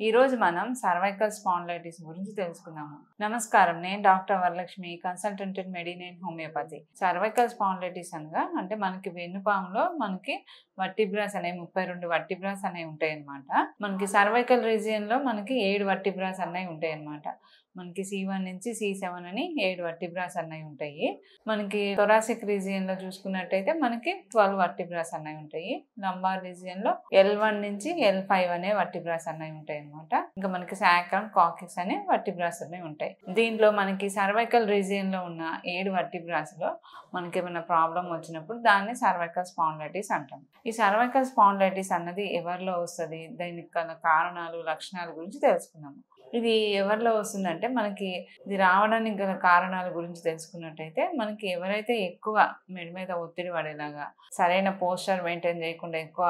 ఈ రోజు మనం సర్వైకల్ స్పాండ్లైటిస్ గురించి తెలుసుకుందాము. నమస్కారం నేను doctor Varalakshmi consultant in homeopathy cervical spondylitis అనగా అంటే మనకి వెన్నుపాములో మనకి వర్టిబ్రాస్ అనేవి ముప్పై రెండు వర్టిబ్రాస్ అనేవి ఉంటాయి అనమాట మనకి సర్వైకల్ రీజియన్లో మనకి ఏడు వర్టిబ్రాస్ అనేవి ఉంటాయి అనమాట మనకి సి వన్ నుంచి సి సెవెన్ అని ఏడు వర్టిబ్రాస్ అన్నవి ఉంటాయి. మనకి థొరాసిక్ రీజియన్లో చూసుకున్నట్టయితే మనకి ట్వెల్వ్ వర్టిబ్రాస్ అన్నవి ఉంటాయి. లంబార్ రీజియన్లో ఎల్ వన్ నుంచి ఎల్ ఫైవ్ అనే వర్టిబ్రాస్ అన్నవి ఉంటాయి అనమాట ఇంకా మనకి సాక్రమ్ కాకిక్స్ అనే వర్టిబ్రాస్ అనేవి ఉంటాయి. దీంట్లో మనకి సర్వైకల్ రీజియన్లో ఉన్న ఏడు వర్టిబ్రాస్లో మనకి ఏమైనా ప్రాబ్లం వచ్చినప్పుడు దాన్ని సర్వైకల్ స్పాండ్లైటిస్ అంటాం. ఈ సర్వైకల్ స్పాండ్లైటిస్ అన్నది ఎవరిలో వస్తుంది? దానికి కారణాలు లక్షణాల గురించి తెలుసుకుందాము. ఇది ఎవరిలో వస్తుందంటే మనకి ఇది రావడానికి గల కారణాల గురించి తెలుసుకున్నట్టయితే మనకి ఎవరైతే ఎక్కువ మెడ మీద ఒత్తిడి పడేలాగా సరైన పోస్టర్ మెయింటైన్ చేయకుండా ఎక్కువ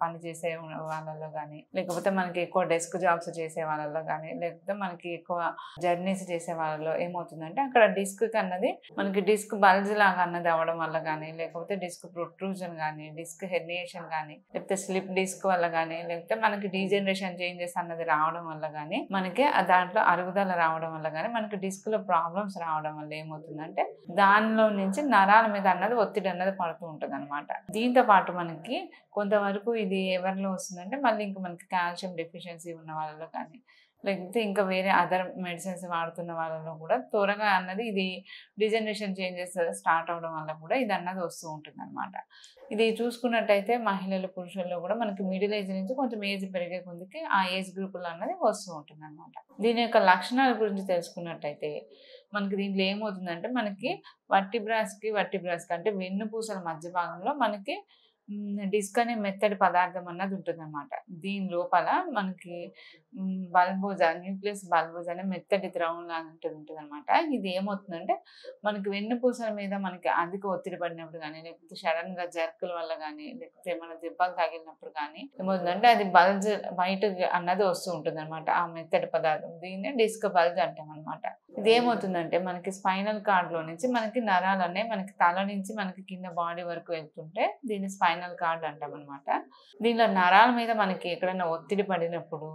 పని చేసే వాళ్ళలో కానీ లేకపోతే మనకి ఎక్కువ డెస్క్ జాబ్స్ చేసే వాళ్ళలో కానీ లేకపోతే మనకి ఎక్కువ జర్నీస్ చేసే వాళ్ళలో ఏమవుతుందంటే అక్కడ డిస్క్ అన్నది మనకి డిస్క్ బల్జ్ లాగా అన్నది అవ్వడం వల్ల కానీ లేకపోతే డిస్క్ ప్రొట్రూజన్ కానీ డిస్క్ హెర్నియేషన్ కానీ లేకపోతే స్లిప్ డిస్క్ వల్ల కానీ లేకపోతే మనకి డీజనరేషన్ చేంజెస్ అన్నది రావడం వల్ల కానీ మన మనకి దాంట్లో అరుగుదల రావడం వల్ల కానీ మనకి డిస్క్లో ప్రాబ్లమ్స్ రావడం వల్ల ఏమవుతుందంటే దానిలో నుంచి నరాల మీద అన్నది ఒత్తిడి అన్నది పడుతూ ఉంటుంది అనమాట దీంతో పాటు మనకి కొంతవరకు ఇది ఎవరిలో వస్తుందంటే మళ్ళీ ఇంకా మనకి కాల్షియం డెఫిషియన్సీ ఉన్న వాళ్ళలో కానీ లేకపోతే ఇంకా వేరే అదర్ మెడిసిన్స్ వాడుతున్న వాళ్ళలో కూడా త్వరగా అన్నది ఇది డిజనరేషన్ చేంజెస్ స్టార్ట్ అవడం వల్ల కూడా ఇది అన్నది వస్తూ ఉంటుంది అనమాట ఇది చూసుకున్నట్టయితే మహిళలు పురుషుల్లో కూడా మనకి మిడిల్ ఏజ్ నుంచి కొంచెం ఏజ్ పెరిగే కొద్దికి ఆ ఏజ్ గ్రూపులో అన్నది వస్తూ ఉంటుంది అనమాట దీని యొక్క లక్షణాల గురించి తెలుసుకున్నట్టయితే మనకి దీంట్లో ఏమవుతుందంటే మనకి వట్టిబ్రాస్కి వట్టిబ్రాస్కి అంటే వెన్నుపూసల మధ్య భాగంలో మనకి డిస్క్ అనే మెత్తడి పదార్థం అన్నది ఉంటుంది అనమాట దీని లోపల మనకి బల్బోజ న్యూక్లియస్ బల్బోజ అనే మెత్తటి ద్రవం లాగా ఉంటుంది ఉంటుంది అనమాట ఇది ఏమవుతుందంటే మనకి వెన్నుపూసల మీద మనకి అధిక ఒత్తిడి పడినప్పుడు కానీ లేకపోతే సడన్గా జర్కుల వల్ల కానీ లేకపోతే ఏమైనా దెబ్బలు తగిలినప్పుడు కానీ ఏమవుతుందంటే అది బల్జ్ బయట అన్నది వస్తూ ఉంటుంది అనమాట ఆ మెత్తటి పదార్థం. దీన్ని డిస్క్ బల్జ్ అంటాం అనమాట ఇది ఏమవుతుందంటే మనకి స్పైనల్ కార్డ్లో నుంచి మనకి నరాలు అనేవి మనకి తల నుంచి మనకి కింద బాడీ వరకు వెళ్తుంటే దీన్ని స్పైనల్ కార్డ్ అంటాం అనమాట దీనిలో నరాల మీద మనకి ఎక్కడైనా ఒత్తిడి పడినప్పుడు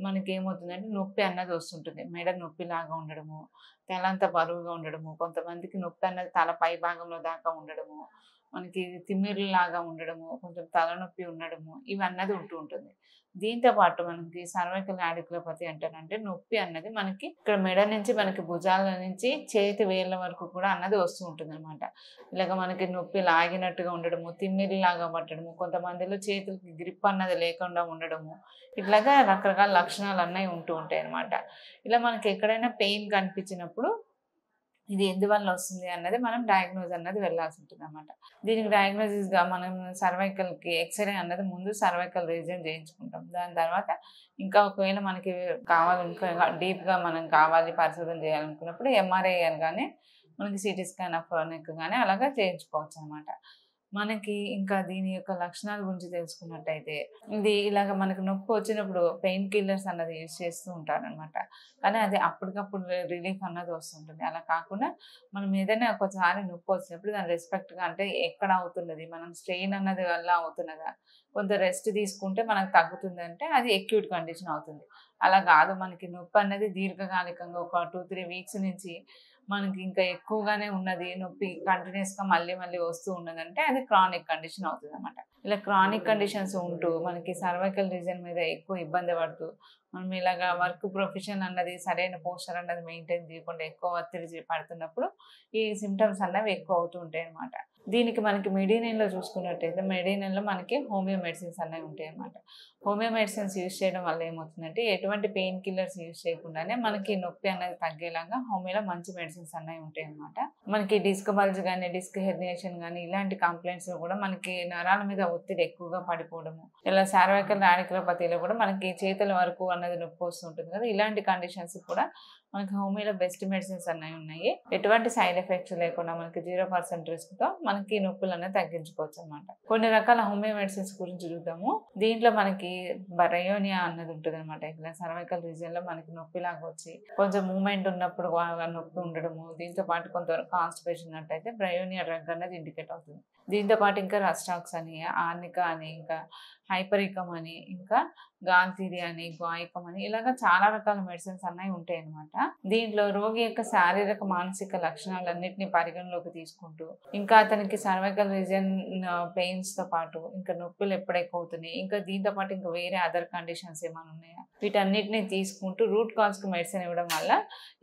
మనకి ఏమవుతుందంటే నొప్పి అన్నది వస్తుంటుంది. మెడ నొప్పి లాగా ఉండడము తలంతా బరువుగా ఉండడము కొంతమందికి నొప్పి అన్నది తల పై భాగంలో దాకా ఉండడము మనకి తిమ్మిర్లు లాగా ఉండడము కొంచెం తలనొప్పి ఉండడము ఇవి అన్నది ఉంటూ ఉంటుంది. దీంతో పాటు మనకి సర్వైకల్ యాడికులోపతి అంటారంటే నొప్పి అన్నది మనకి ఇక్కడ మెడ నుంచి మనకి భుజాల నుంచి చేతి వేళ్ళ వరకు కూడా అన్నది వస్తూ ఉంటుంది అనమాట ఇలాగ మనకి నొప్పి లాగినట్టుగా ఉండడము తిమ్మిరి లాగా పట్టడము కొంతమందిలో చేతులకి గ్రిప్ అన్నది లేకుండా ఉండడము ఇట్లాగా రకరకాల లక్షణాలు అన్నవి ఉంటూ ఉంటాయి అనమాట ఇలా మనకి ఎక్కడైనా పెయిన్ కనిపించినప్పుడు ఇది ఎందువల్ల వస్తుంది అన్నది మనం డయాగ్నోజ్ అన్నది వెళ్ళాల్సి ఉంటుంది అనమాట దీనికి డయాగ్నోసిస్గా మనం సర్వైకల్కి ఎక్స్రే అన్నది ముందు సర్వైకల్ రీజన్ చేయించుకుంటాం. దాని తర్వాత ఇంకా ఒకవేళ మనకి కావాలి ఇంకా డీప్గా మనం కావాలి పరిశోధన చేయాలనుకున్నప్పుడు ఎంఆర్ఐ అని కానీ మనకి సిటీ స్కాన్ ఆఫ్ నెక్ కానీ అలాగా చేయించుకోవచ్చు అనమాట మనకి ఇంకా దీని యొక్క లక్షణాల గురించి తెలుసుకున్నట్టయితే ఇది ఇలాగ మనకు నొప్పి వచ్చినప్పుడు పెయిన్ కిల్లర్స్ అన్నది యూజ్ చేస్తూ ఉంటారనమాట కానీ అది అప్పటికప్పుడు రిలీఫ్ అన్నది వస్తుంటుంది. అలా కాకుండా మనం ఏదైనా ఒకసారి నొప్పి వచ్చినప్పుడు దాని రెస్పెక్ట్గా అంటే ఎక్కడ అవుతున్నది మనం స్ట్రెయిన్ అన్నది వల్ల అవుతున్నదా కొంత రెస్ట్ తీసుకుంటే మనకు తగ్గుతుంది అంటే అది ఎక్యూట్ కండిషన్ అవుతుంది. అలా కాదు మనకి నొప్పి అన్నది దీర్ఘకాలికంగా ఒక టూ త్రీ వీక్స్ నుంచి మనకి ఇంకా ఎక్కువగానే ఉన్నది నొప్పి కంటిన్యూస్గా మళ్ళీ మళ్ళీ వస్తూ ఉన్నదంటే అది క్రానిక్ కండిషన్ అవుతుంది అనమాట ఇలా క్రానిక్ కండిషన్స్ ఉంటూ మనకి సర్వైకల్ రీజన్ మీద ఎక్కువ ఇబ్బంది పడుతూ మనం ఇలాగా వర్క్ ప్రొఫెషన్ అన్నది సరైన పోస్టర్ అన్నది మెయింటైన్ చేయకుండా ఎక్కువ ఒత్తిడి పడుతున్నప్పుడు ఈ సిమ్టమ్స్ అన్నవి ఎక్కువ అవుతూ ఉంటాయి అనమాట దీనికి మనకి మెడినైన్లో చూసుకున్నట్టయితే మెడినైన్లో మనకి హోమియో మెడిసిన్స్ అనేవి ఉంటాయి అనమాట హోమియో మెడిసిన్స్ యూజ్ చేయడం వల్ల ఏమవుతుందంటే ఎటువంటి పెయిన్ కిల్లర్స్ యూజ్ చేయకుండానే మనకి నొప్పి అనేది తగ్గేలాగా హోమియోలో మంచి మెడిసిన్స్ అనేవి ఉంటాయి అనమాట మనకి డిస్క్ బల్జ్ కానీ డిస్క్ హెర్నియేషన్ కానీ ఇలాంటి కంప్లైంట్స్ కూడా మనకి నరాల మీద ఒత్తిడి ఎక్కువగా పడిపోవడము ఇలా శారవైకల్ రాడికలోపతిలో కూడా మనకి చేతుల వరకు అన్నది నొప్పి వస్తుంటుంది కదా ఇలాంటి కండిషన్స్ కూడా మనకి హోమియోలో బెస్ట్ మెడిసిన్స్ అనేవి ఉన్నాయి. ఎటువంటి సైడ్ ఎఫెక్ట్స్ లేకుండా మనకి జీరో పర్సెంట్ రిస్క్తో మనకి నొప్పులు అనేది తగ్గించుకోవచ్చు అనమాట కొన్ని రకాల హోమియో మెడిసిన్స్ గురించి చూద్దాము. దీంట్లో మనకి బరయోనియా అన్నది ఉంటుంది అనమాట ఇట్లా సర్వైకల్ రీజియన్లో మనకి నొప్పి లాగా వచ్చి కొంచెం మూమెంట్ ఉన్నప్పుడు నొప్పి ఉండడము దీంతో పాటు కొంతవరకు కాన్స్టిపేషన్ ఉన్నట్టయితే బ్రయోనియా డ్రగ్ అనేది ఇండికేట్ అవుతుంది. దీంతో పాటు ఇంకా రస్టాక్స్ అని ఆర్నిక అని ఇంకా హైపరికం అని ఇంకా గాంధీరి అని గాయకం అని ఇలాగ చాలా రకాల మెడిసిన్స్ అన్నవి ఉంటాయి అనమాట దీంట్లో రోగి యొక్క శారీరక మానసిక లక్షణాలన్నింటినీ పరిగణలోకి తీసుకుంటూ ఇంకా అతనికి సర్వైకల్ రీజన్ పెయిన్స్తో పాటు ఇంకా నొప్పులు ఎప్పుడు ఎక్కువ అవుతున్నాయి ఇంకా దీంతో పాటు ఇంకా వేరే అదర్ కండిషన్స్ ఏమైనా ఉన్నాయా? వీటన్నిటిని తీసుకుంటూ రూట్ కాజ్ మెడిసిన్ ఇవ్వడం వల్ల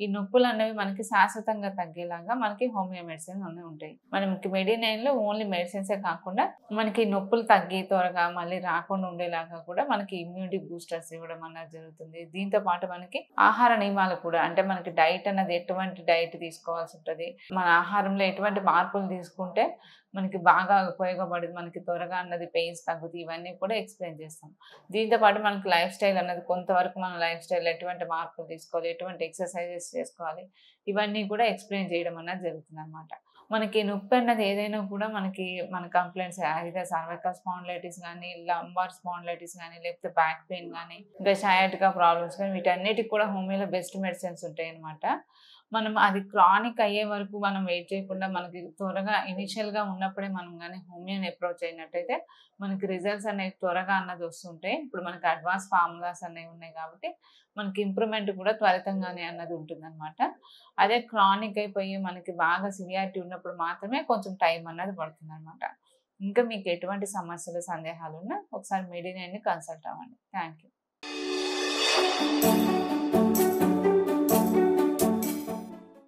ఈ నొప్పులు అనేవి మనకి శాశ్వతంగా తగ్గేలాగా మనకి హోమియో మెడిసిన్ అనేవి ఉంటాయి మనకి మెడి నైన్లో ఓన్లీ మెడిసిన్సే కాకుండా మనకి నొప్పులు తగ్గి త్వరగా మళ్ళీ రాకుండా ఉండేలాగా కూడా మనకి ఇమ్యూనిటీ బూస్టర్స్ ఇవ్వడం అన్నది జరుగుతుంది. దీంతో పాటు మనకి ఆహార నియమాలు కూడా అంటే మనకి డైట్ అన్నది ఎటువంటి డైట్ తీసుకోవాల్సి ఉంటుంది? మన ఆహారంలో ఎటువంటి మార్పులు తీసుకుంటే మనకి బాగా ఉపయోగపడేది మనకి త్వరగా అన్నది పెయిన్స్ తగ్గుతాయి ఇవన్నీ కూడా ఎక్స్ప్లెయిన్ చేస్తాం. దీంతో పాటు మనకి లైఫ్ స్టైల్ అన్నది కొంతవరకు మన లైఫ్ స్టైల్ ఎటువంటి మార్పులు తీసుకోవాలి ఎటువంటి ఎక్సర్సైజెస్ చేసుకోవాలి ఇవన్నీ కూడా ఎక్స్ప్లెయిన్ చేయడం అన్నది జరుగుతుంది అనమాట మనకి నొప్పి అన్నది ఏదైనా కూడా మనకి మన కంప్లైంట్స్ అయితే సర్వైకల్ స్పాండ్లైటిస్ కానీ లంబార్ స్పాండ్లైటిస్ కానీ లేకపోతే బ్యాక్ పెయిన్ కానీ ఇంకా షయాటికా ప్రాబ్లమ్స్ కానీ వీటన్నిటికి కూడా హోమియోలో బెస్ట్ మెడిసిన్స్ ఉంటాయి అనమాట మనం అది క్రానిక్ అయ్యే వరకు మనం వెయిట్ చేయకుండా మనకి త్వరగా ఇనిషియల్గా ఉన్నప్పుడే మనం కానీ హోమియోని అప్రోచ్ అయినట్టయితే మనకి రిజల్ట్స్ అనేవి త్వరగా అన్నది వస్తుంటాయి ఇప్పుడు మనకి అడ్వాన్స్ ఫార్ములాస్ అనేవి ఉన్నాయి కాబట్టి మనకి ఇంప్రూవ్మెంట్ కూడా త్వరితంగానే అన్నది ఉంటుంది అనమాట అదే క్రానిక్ అయిపోయి మనకి బాగా సివియారిటీ ఉన్నప్పుడు మాత్రమే కొంచెం టైం అన్నది పడుతుంది అనమాట ఇంకా మీకు ఎటువంటి సమస్యలు సందేహాలు ఉన్నా ఒకసారి మీడియాని కన్సల్ట్ అవ్వండి. Thank you